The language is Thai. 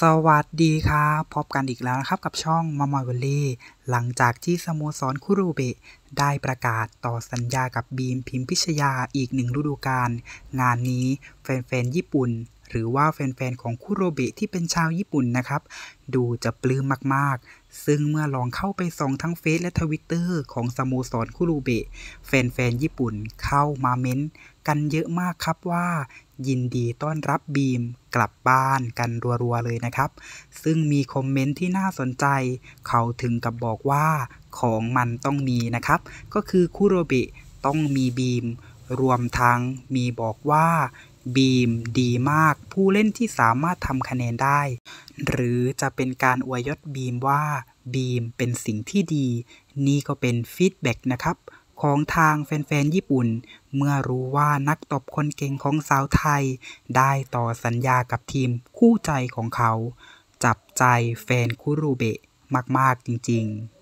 สวัสดีครับพบกันอีกแล้วนะครับกับช่องมามอยวอลเลย์หลังจากที่สโมสรคุโรเบะได้ประกาศต่อสัญญากับบีมพิมพิชยาอีกหนึ่งฤดูกาลงานนี้แฟนๆญี่ปุ่น หรือว่าแฟนๆของคุโรเบะที่เป็นชาวญี่ปุ่นนะครับ ดูจะปลื้มมากๆ ซึ่งเมื่อลองเข้าไปส่องทั้งเฟซและทวิตเตอร์ของสโมสรคุโรเบะแฟนๆญี่ปุ่นเข้ามาเม้นกันเยอะมากครับว่า ยินดีต้อนรับบีมกลับบ้านกันรัวๆเลยนะครับ ซึ่งมีคอมเมนต์ที่น่าสนใจ เขาถึงกับบอกว่าของมันต้องมีนะครับ ก็คือคุโรเบะต้องมีบีม รวมทั้งมีบอกว่า บีมดีมากผู้เล่นที่สามารถทำคะแนนได้ หรือจะเป็นการอวยยศบีมว่าบีมเป็นสิ่งที่ดี นี่ก็เป็น feedback นะครับ ของทางแฟนๆ ญี่ปุ่น เมื่อรู้ว่านักตบคนเก่งของสาวไทย ได้ต่อสัญญากับทีมคู่ใจของเขา จับใจแฟนคุรูเบะมากๆจริงๆ